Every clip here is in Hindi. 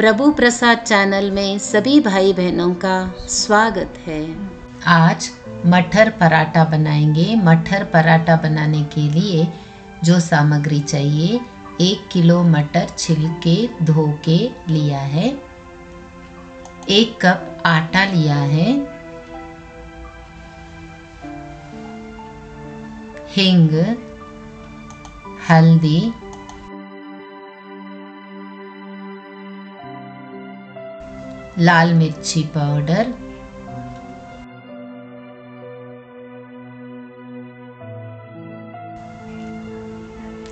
प्रभु प्रसाद चैनल में सभी भाई बहनों का स्वागत है। आज मटर पराठा बनाएँगे। मटर पराठा बनाने के लिए जो सामग्री चाहिए, एक किलो मटर छिलके धो के लिया है। एक कप आटा लिया है। हिंग, हल्दी लाल मिर्ची पाउडर।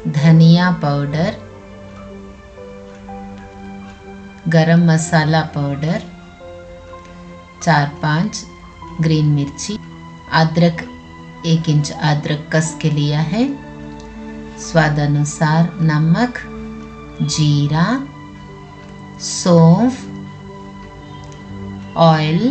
धनिया पाउडर। गरम मसाला पाउडर। चार पाँच ग्रीन मिर्ची। अदरक, एक इंच अदरक कस के लिया है। स्वाद अनुसार नमक, जीरा, सौंफ ऑयल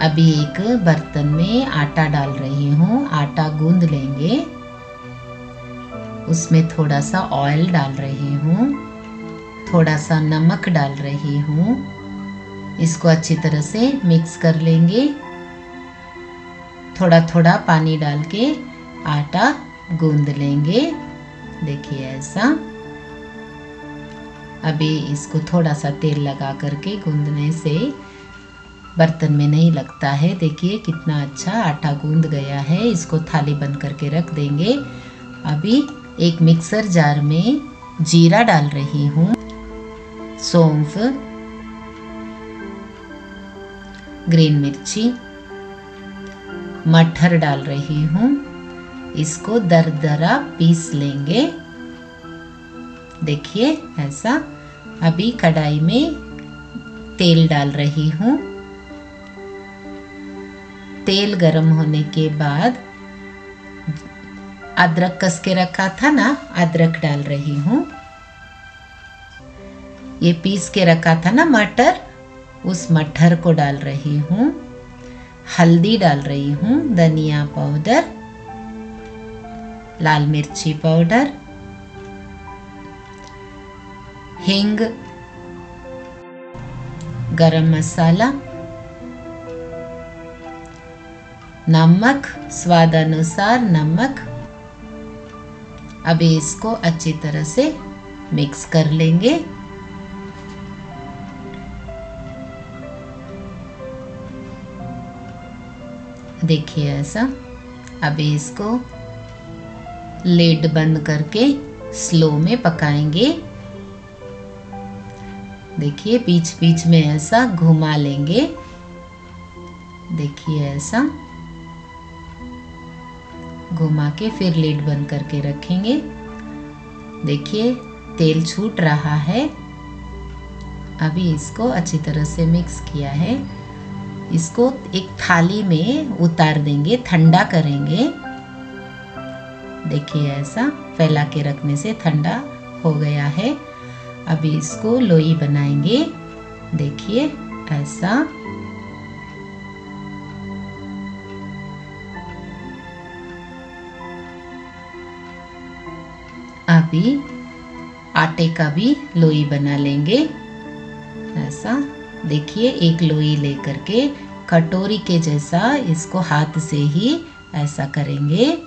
अभी एक बर्तन में आटा डाल रही हूँ, आटा गूंद लेंगे। उसमें थोड़ा सा ऑयल डाल रही हूँ, थोड़ा सा नमक डाल रही हूँ। इसको अच्छी तरह से मिक्स कर लेंगे। थोड़ा थोड़ा पानी डाल के आटा गूंद लेंगे। देखिए ऐसा। अभी इसको थोड़ा सा तेल लगा करके गूंदने से बर्तन में नहीं लगता है। देखिए कितना अच्छा आटा गूंद गया है। इसको थाली बंद करके रख देंगे। अभी एक मिक्सर जार में जीरा डाल रही हूँ। सौंफ, ग्रीन मिर्ची मटर डाल रही हूँ। इसको दरदरा पीस लेंगे। देखिए, ऐसा। अभी कढ़ाई में तेल डाल रही हूँ। तेल गरम होने के बाद अदरक कस के रखा था ना, अदरक डाल रही हूँ। ये पीस के रखा था ना मटर, उस मटर को डाल रही हूँ। हल्दी डाल रही हूँ, धनिया पाउडर, लाल मिर्ची पाउडर हिंग, गरम मसाला, नमक स्वाद अनुसार नमक। अभी इसको अच्छी तरह से मिक्स कर लेंगे। देखिए ऐसा अभी इसको लेड बंद करके स्लो में पकाएँगे। देखिए, बीच बीच में ऐसा घुमा लेंगे। देखिए ऐसा। घुमा के फिर लेड बंद करके रखेंगे। देखिए, तेल छूट रहा है। अभी इसको अच्छी तरह से मिक्स किया है। इसको एक थाली में उतार देंगे, ठंडा करेंगे। देखिए ऐसा, फैला के रखने से ठंडा हो गया है। अभी इसको लोई बनाएँगे। देखिए, ऐसा। अभी आटे का भी लोई बना लेंगे। ऐसा। देखिए, एक लोई लेकर के कटोरी के जैसा इसको हाथ से ही ऐसा करेंगे।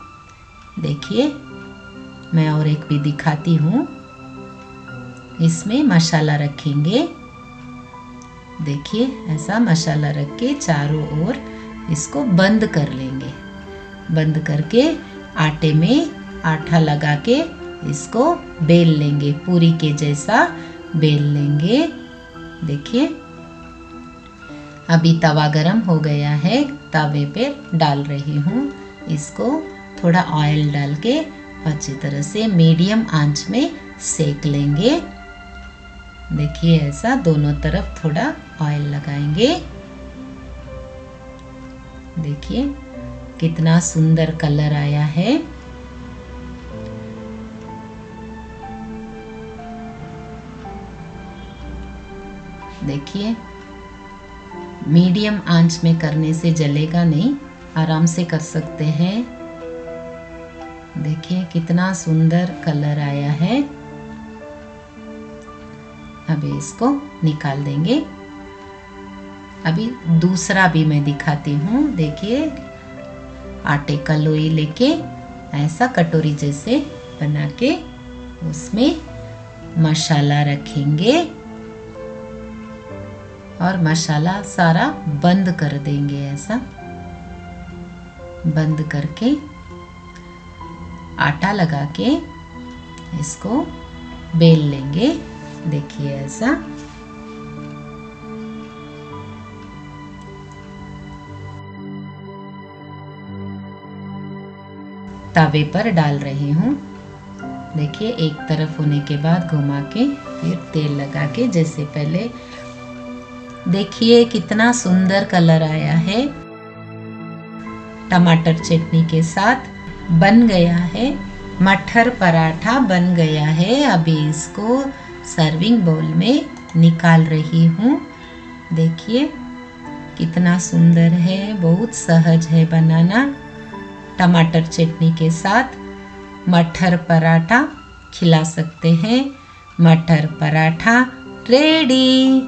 देखिए, मैं और एक भी दिखाती हूँ। इसमें मसाला रखेंगे। देखिए, ऐसा मसाला रख के चारों ओर इसको बंद कर लेंगे। बंद करके आटे में आटा लगा के इसको बेल लेंगे। पूरी के जैसा बेल लेंगे। देखिए, अभी तवा गरम हो गया है। तवे पे डाल रही हूँ। इसको थोड़ा ऑयल डाल के अच्छी तरह से मीडियम आँच में सेक लेंगे। देखिए, ऐसा दोनों तरफ़ थोड़ा ऑयल लगाएँगे। देखिए, कितना सुंदर कलर आया है। देखिए मीडियम आँच में करने से जलेगा नहीं, आराम से कर सकते हैं। देखिए, कितना सुंदर कलर आया है। अभी इसको निकाल देंगे। अभी दूसरा भी मैं दिखाती हूँ, देखिए। आटे का लोई लेके ऐसा कटोरी जैसे बना के उसमें मसाला रखेंगे और मसाला सारा बंद कर देंगे ऐसा। बंद करके आटा लगा के इसको बेल लेंगे। देखिए ऐसा। तवे पर डाल रही हूँ। देखिए, एक तरफ़ होने के बाद घुमा के फिर तेल लगा के, जैसे पहले। देखिए, कितना सुंदर कलर आया है। टमाटर चटनी के साथ बन गया है। मटर पराठा बन गया है। अभी इसको सर्विंग बाउल में निकाल रही हूँ। देखिए, कितना सुंदर है, बहुत सहज है बनाना। टमाटर चटनी के साथ मटर पराठा खिला सकते हैं। मटर पराठा रेडी।